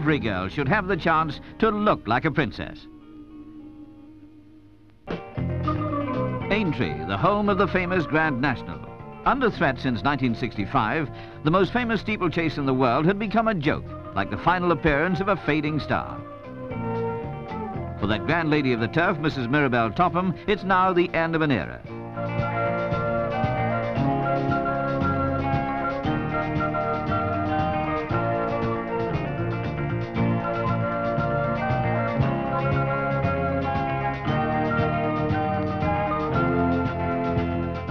every girl should have the chance to look like a princess. Aintree, the home of the famous Grand National. Under threat since 1965, the most famous steeplechase in the world had become a joke, like the final appearance of a fading star. For that grand lady of the turf, Mrs. Mirabel Topham, it's now the end of an era.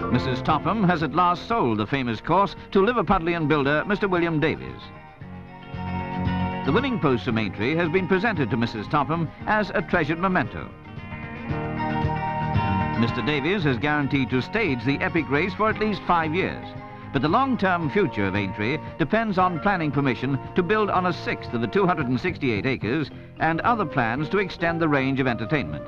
Mrs. Topham has at last sold the famous course to Liverpudlian builder Mr. William Davies. The winning post Aintree has been presented to Mrs. Topham as a treasured memento. Mr. Davies has guaranteed to stage the epic race for at least five years. But the long-term future of Aintree depends on planning permission to build on a sixth of the 268 acres and other plans to extend the range of entertainment.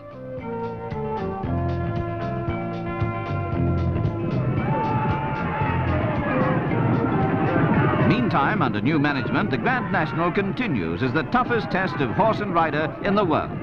Meantime, under new management, the Grand National continues as the toughest test of horse and rider in the world.